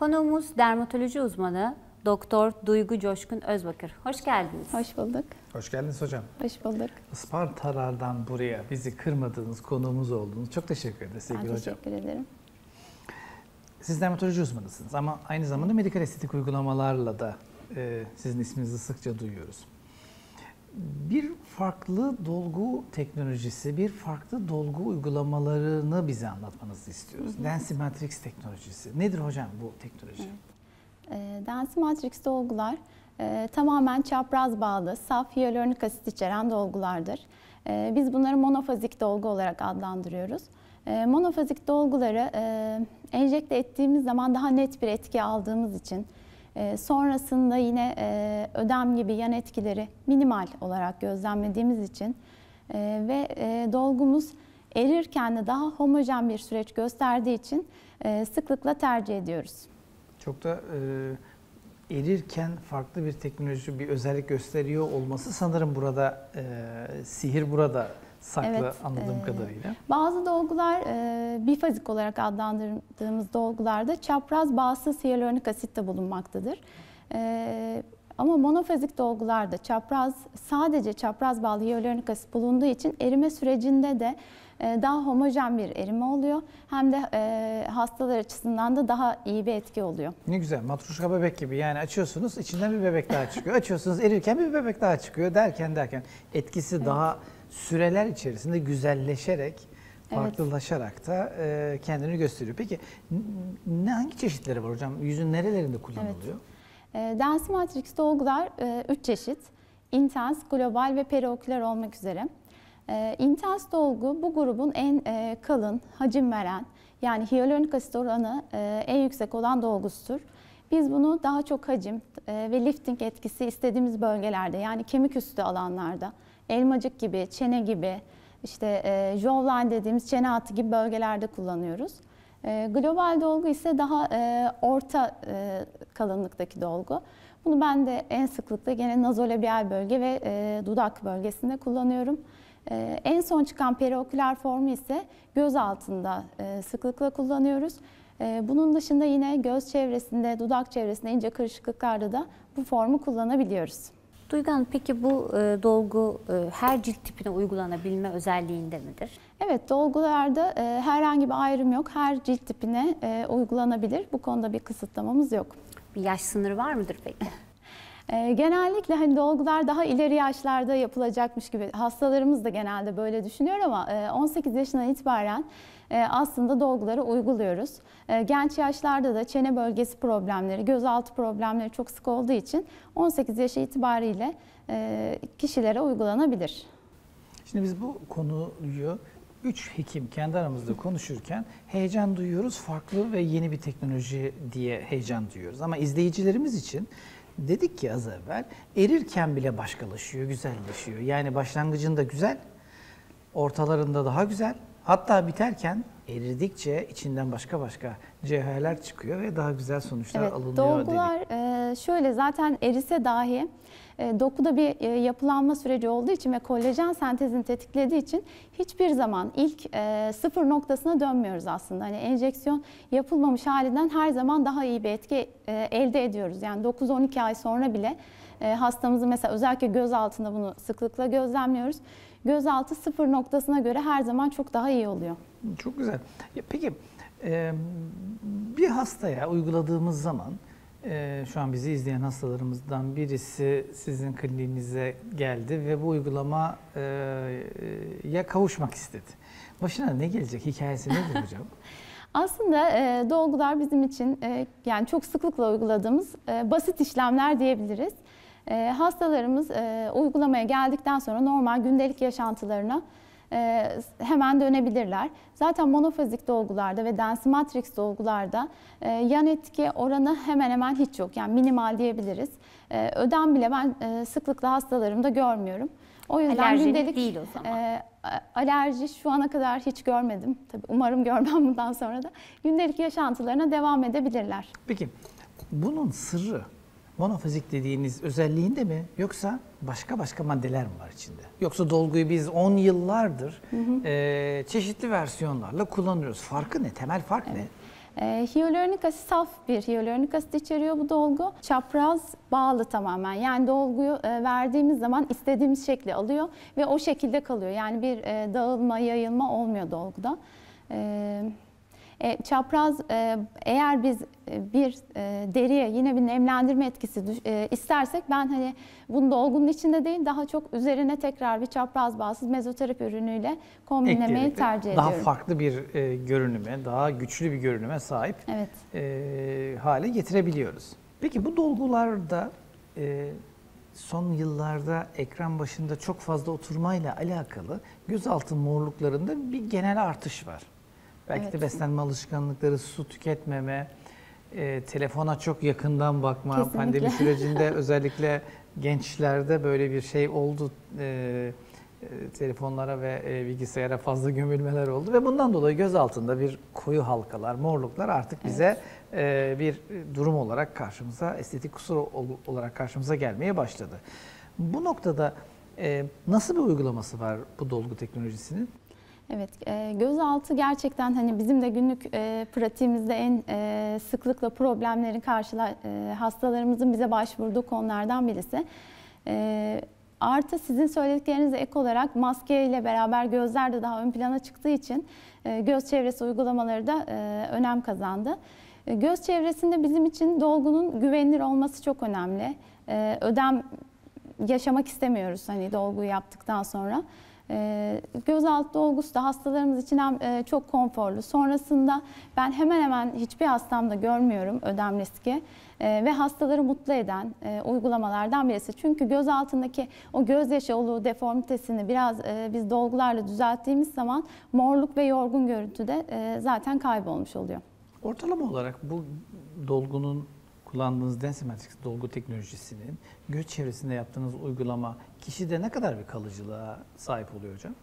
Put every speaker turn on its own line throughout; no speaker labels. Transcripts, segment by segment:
Konuğumuz dermatoloji uzmanı Doktor Duygu Coşkun Özbakır. Hoş geldiniz.
Hoş bulduk.
Hoş geldiniz hocam.
Hoş bulduk.
Ispartalardan buraya bizi kırmadığınız konuğumuz oldunuz. Çok teşekkür ederiz sevgili
Ben
hocam.
teşekkür ederim.
Siz dermatoloji uzmanısınız ama aynı zamanda medikal estetik uygulamalarla da e, sizin isminizi sıkça duyuyoruz. Bir farklı dolgu teknolojisi, bir farklı dolgu uygulamalarını bize anlatmanızı istiyoruz. Nancy Matrix teknolojisi. Nedir hocam bu teknoloji?
E, Densi Matrix dolgular e, tamamen çapraz bağlı, saf hyaluronik asit içeren dolgulardır. E, biz bunları monofazik dolgu olarak adlandırıyoruz. E, monofazik dolguları e, enjekte ettiğimiz zaman daha net bir etki aldığımız için, sonrasında yine e, ödem gibi yan etkileri minimal olarak gözlemlediğimiz için e, ve e, dolgumuz erirken de daha homojen bir süreç gösterdiği için sıklıkla tercih ediyoruz.
Çok da erirken farklı bir teknoloji, bir özellik gösteriyor olması sanırım burada, sihir burada saklı
Evet,
anladığım
e,
kadarıyla.
Bazı dolgular e, bifazik olarak adlandırdığımız dolgularda çapraz bağsız hyaluronik asit de bulunmaktadır. E, ama monofazik dolgularda çapraz sadece çapraz bağlı hyaluronik asit bulunduğu için erime sürecinde de e, daha homojen bir erime oluyor. Hem de e, hastalar açısından da daha iyi bir etki oluyor.
Ne güzel, matruşka bebek gibi yani açıyorsunuz içinden bir bebek daha çıkıyor. Açıyorsunuz erirken bir bebek daha çıkıyor derken derken etkisi daha süreler içerisinde güzelleşerek, farklılaşarak da e, kendini gösteriyor. Peki ne hangi çeşitleri var hocam? Yüzün nerelerinde kullanılıyor?
E, Densi Matrix dolgular 3 çeşit. Intens, global ve perioküler olmak üzere. E, Intens dolgu bu grubun en e, kalın, hacim veren yani hyaluronik asit oranı e, en yüksek olan dolgusudur. Biz bunu daha çok hacim e, ve lifting etkisi istediğimiz bölgelerde yani kemik üstü alanlarda, elmacık gibi, çene gibi, işte e, jawline dediğimiz çene altı gibi bölgelerde kullanıyoruz. E, global dolgu ise daha e, orta e, kalınlıktaki dolgu. Bunu ben de en sıklıkla gene nazolabial bölge ve e, dudak bölgesinde kullanıyorum. E, en son çıkan perioküler formu ise göz altında e, sıklıkla kullanıyoruz. E, bunun dışında yine göz çevresinde, dudak çevresinde ince kırışıklıklarda da bu formu kullanabiliyoruz.
Duygu Hanım peki bu e, dolgu e, her cilt tipine uygulanabilme özelliğinde midir?
Evet, dolgularda e, herhangi bir ayrım yok. Her cilt tipine e, uygulanabilir. Bu konuda bir kısıtlamamız yok.
Bir yaş sınırı var mıdır peki?
E, genellikle hani dolgular daha ileri yaşlarda yapılacakmış gibi hastalarımız da genelde böyle düşünüyor ama e, 18 yaşından itibaren e, aslında dolguları uyguluyoruz. E, genç yaşlarda da çene bölgesi problemleri, gözaltı problemleri çok sık olduğu için 18 yaşı itibariyle e, kişilere uygulanabilir.
Şimdi biz bu konuyu üç hekim kendi aramızda konuşurken heyecan duyuyoruz. Farklı ve yeni bir teknoloji diye heyecan duyuyoruz. Ama izleyicilerimiz için dedik ki az evvel erirken bile başkalaşıyor, güzelleşiyor. Yani başlangıcında güzel, ortalarında daha güzel. Hatta biterken eridikçe içinden başka başka cevherler çıkıyor ve daha güzel sonuçlar
Evet,
alınıyor
dolgular
dedik.
E, şöyle zaten erise dahi e, dokuda bir e, yapılanma süreci olduğu için ve kolajen sentezini tetiklediği için hiçbir zaman ilk e, sıfır noktasına dönmüyoruz aslında. Hani enjeksiyon yapılmamış halinden her zaman daha iyi bir etki elde ediyoruz. Yani 9-12 ay sonra bile hastamızı mesela özellikle göz altında bunu sıklıkla gözlemliyoruz. Gözaltı sıfır noktasına göre her zaman çok daha iyi oluyor.
Çok güzel. Peki bir hastaya uyguladığımız zaman e, şu an bizi izleyen hastalarımızdan birisi sizin kliniğinize geldi ve bu uygulama e, ya kavuşmak istedi. Başına ne gelecek? Hikayesi nedir hocam?
Aslında e, dolgular bizim için e, yani çok sıklıkla uyguladığımız e, basit işlemler diyebiliriz. E, hastalarımız e, uygulamaya geldikten sonra normal gündelik yaşantılarına e, hemen dönebilirler. Zaten monofazik dolgularda ve densimatrix dolgularda e, yan etki oranı hemen hemen hiç yok. Yani minimal diyebiliriz. E, ödem bile ben e, sıklıkla hastalarımda görmüyorum. O yüzden
Alerjenik
gündelik
değil o zaman.
e, alerji şu ana kadar hiç görmedim. Tabii umarım görmem bundan sonra da. Gündelik yaşantılarına devam edebilirler.
Peki bunun sırrı monofazik dediğiniz özelliğinde mi yoksa başka başka maddeler mi var içinde? Yoksa dolguyu biz 10 yıllardır e, çeşitli versiyonlarla kullanıyoruz. Farkı ne? Temel fark ne?
E, hyaluronik asit saf bir hyaluronik asit içeriyor bu dolgu. Çapraz bağlı tamamen. Yani dolguyu e, verdiğimiz zaman istediğimiz şekli alıyor ve o şekilde kalıyor. Yani bir e, dağılma, yayılma olmuyor dolguda. E, e, çapraz e, eğer biz e, bir e, deriye yine bir nemlendirme etkisi e, istersek ben hani bunu dolgunun içinde değil daha çok üzerine tekrar bir çapraz bağsız mezoterapi ürünüyle kombinlemeyi
Ekleyerek
tercih
Daha
ediyorum.
farklı bir e, görünüme, daha güçlü bir görünüme sahip
Evet.
e, hale getirebiliyoruz. Peki bu dolgularda e, son yıllarda ekran başında çok fazla oturmayla alakalı gözaltı morluklarında bir genel artış var. Belki de
Evet.
beslenme alışkanlıkları, su tüketmeme, e, telefona çok yakından bakma,
Kesinlikle.
pandemi sürecinde özellikle gençlerde böyle bir şey oldu. E, e, telefonlara ve e, bilgisayara fazla gömülmeler oldu ve bundan dolayı göz altında bir koyu halkalar, morluklar artık bize e, bir durum olarak karşımıza, estetik kusur ol- olarak karşımıza gelmeye başladı. Bu noktada e, nasıl bir uygulaması var bu dolgu teknolojisinin?
Evet, e, gözaltı gerçekten hani bizim de günlük e, pratiğimizde en e, sıklıkla problemlerin karşıla e, hastalarımızın bize başvurduğu konulardan birisi. E, artı sizin söylediklerinize ek olarak maske ile beraber gözler de daha ön plana çıktığı için e, göz çevresi uygulamaları da e, önem kazandı. E, göz çevresinde bizim için dolgunun güvenilir olması çok önemli. E, ödem yaşamak istemiyoruz hani dolguyu yaptıktan sonra. Ee, gözaltı dolgusu da hastalarımız için e, çok konforlu. Sonrasında ben hemen hemen hiçbir hastamda görmüyorum ödem riski Ee, ve hastaları mutlu eden e, uygulamalardan birisi. Çünkü göz altındaki o gözyaşı oluğu deformitesini biraz e, biz dolgularla düzelttiğimiz zaman morluk ve yorgun görüntü de zaten kaybolmuş oluyor.
Ortalama olarak bu dolgunun kullandığınız Densematrix dolgu teknolojisinin göz çevresinde yaptığınız uygulama kişide ne kadar bir kalıcılığa sahip oluyor hocam?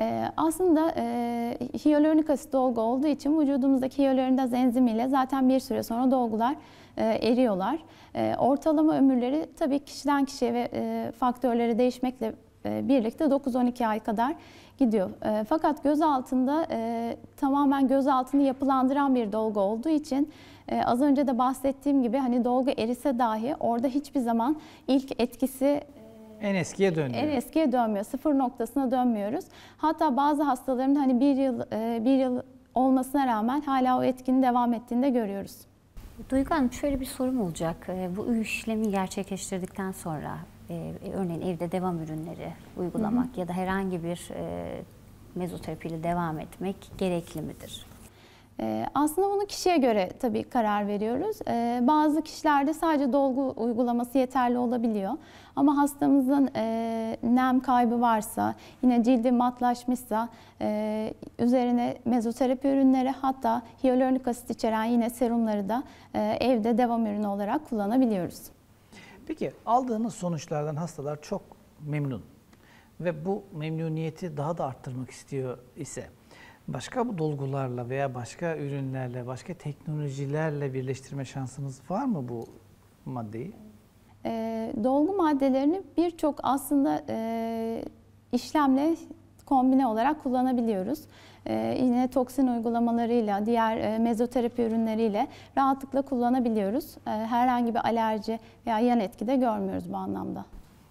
Ee, aslında e, hyaluronik asit dolgu olduğu için vücudumuzdaki hyaluronidaz enzimiyle zaten bir süre sonra dolgular e, eriyorlar. E, ortalama ömürleri tabii kişiden kişiye ve e, faktörleri değişmekle e, birlikte 9-12 ay kadar gidiyor. E, fakat göz altında e, tamamen göz altını yapılandıran bir dolgu olduğu için e, az önce de bahsettiğim gibi hani dolgu erise dahi orada hiçbir zaman ilk etkisi
En eskiye dönüyor.
en eskiye dönmüyor. Sıfır noktasına dönmüyoruz. Hatta bazı hastaların hani bir yıl e, bir yıl olmasına rağmen hala o etkinin devam ettiğini de görüyoruz.
Duygu Hanım şöyle bir sorum olacak. Ee, Bu işlemi gerçekleştirdikten sonra e, örneğin evde devam ürünleri uygulamak ya da herhangi bir e, mezoterapiyle devam etmek gerekli midir?
Ee, aslında bunu kişiye göre tabii karar veriyoruz. Ee, bazı kişilerde sadece dolgu uygulaması yeterli olabiliyor. Ama hastamızın e, nem kaybı varsa, yine cildi matlaşmışsa e, üzerine mezoterapi ürünleri hatta hyaluronik asit içeren yine serumları da e, evde devam ürünü olarak kullanabiliyoruz.
Peki aldığınız sonuçlardan hastalar çok memnun ve bu memnuniyeti daha da arttırmak istiyor ise başka bu dolgularla veya başka ürünlerle, başka teknolojilerle birleştirme şansımız var mı bu maddeyi?
E, dolgu maddelerini birçok aslında e, işlemle kombine olarak kullanabiliyoruz. E, yine toksin uygulamalarıyla, diğer e, mezoterapi ürünleriyle rahatlıkla kullanabiliyoruz. E, herhangi bir alerji veya yan etki de görmüyoruz bu anlamda.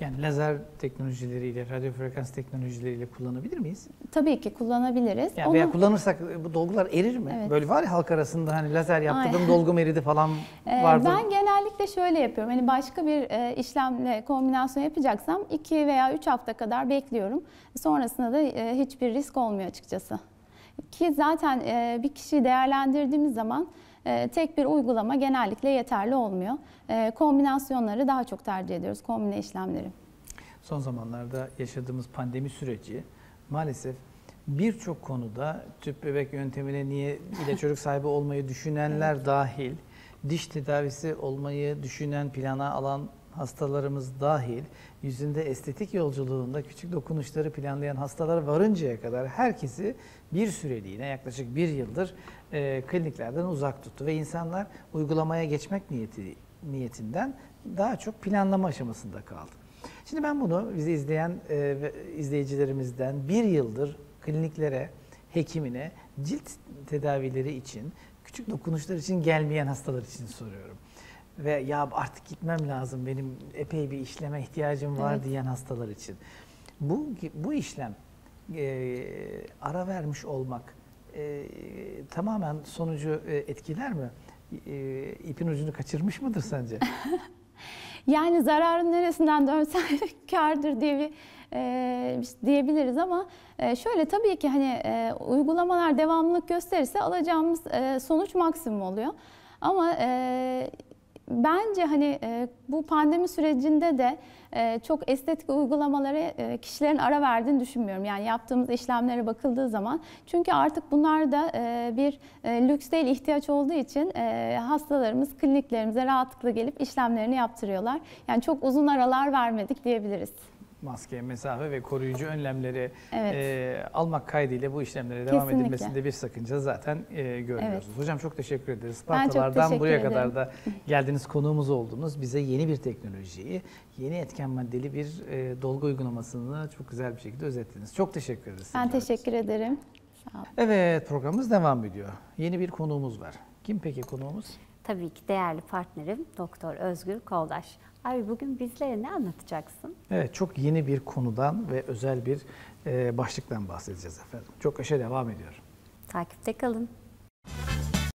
Yani lazer teknolojileriyle, radyo frekans teknolojileriyle kullanabilir miyiz?
Tabii ki kullanabiliriz.
Yani veya
Onun-
kullanırsak bu dolgular erir mi?
Evet.
Böyle var ya halk arasında hani lazer yaptırdım dolgum eridi falan
Ee,
vardı.
Ben genellikle şöyle yapıyorum. Hani başka bir e, işlemle kombinasyon yapacaksam 2 veya 3 hafta kadar bekliyorum. Sonrasında da e, hiçbir risk olmuyor açıkçası. Ki zaten e, bir kişiyi değerlendirdiğimiz zaman e, tek bir uygulama genellikle yeterli olmuyor. E, kombinasyonları daha çok tercih ediyoruz, kombine işlemleri.
Son zamanlarda yaşadığımız pandemi süreci maalesef birçok konuda tüp bebek yöntemine niye ile çocuk sahibi olmayı düşünenler dahil, diş tedavisi olmayı düşünen, plana alan hastalarımız dahil, yüzünde estetik yolculuğunda küçük dokunuşları planlayan hastalar varıncaya kadar herkesi bir süreliğine yaklaşık bir yıldır e, kliniklerden uzak tuttu ve insanlar uygulamaya geçmek niyeti niyetinden daha çok planlama aşamasında kaldı. Şimdi ben bunu bizi izleyen e, izleyicilerimizden bir yıldır kliniklere, hekimine cilt tedavileri için küçük dokunuşlar için gelmeyen hastalar için soruyorum. Ve ya artık gitmem lazım benim epey bir işleme ihtiyacım var
Evet.
diyen hastalar için. Bu bu işlem e, ara vermiş olmak e, tamamen sonucu e, etkiler mi? E, ipin ucunu kaçırmış mıdır sence?
Yani zararın neresinden dönsen kârdır diye bir e, diyebiliriz ama e, şöyle tabii ki hani e, uygulamalar devamlılık gösterirse alacağımız e, sonuç maksimum oluyor. Ama e, bence hani e, bu pandemi sürecinde de e, çok estetik uygulamalara e, kişilerin ara verdiğini düşünmüyorum. Yani yaptığımız işlemlere bakıldığı zaman. Çünkü artık bunlar da e, bir e, lüks değil ihtiyaç olduğu için e, hastalarımız kliniklerimize rahatlıkla gelip işlemlerini yaptırıyorlar. Yani çok uzun aralar vermedik diyebiliriz.
Maske, mesafe ve koruyucu önlemleri
Evet.
e, almak kaydıyla bu işlemlere devam
Kesinlikle.
edilmesinde bir sakınca zaten e, görmüyorsunuz. Hocam çok teşekkür ederiz. Spartalardan buraya
ederim.
kadar da geldiniz konuğumuz oldunuz. Bize yeni bir teknolojiyi, yeni etken maddeli bir e, dolgu uygulamasını çok güzel bir şekilde özetlediniz. Çok teşekkür ederiz.
Ben teşekkür ederim. Sağ olun.
Evet programımız devam ediyor. Yeni bir konuğumuz var. Kim peki konuğumuz?
Tabii ki değerli partnerim Doktor Özgür Koldaş. Abi bugün bizlere ne anlatacaksın?
Evet çok yeni bir konudan ve özel bir e, başlıktan bahsedeceğiz efendim. Çok aşağı devam ediyor.
Takipte kalın.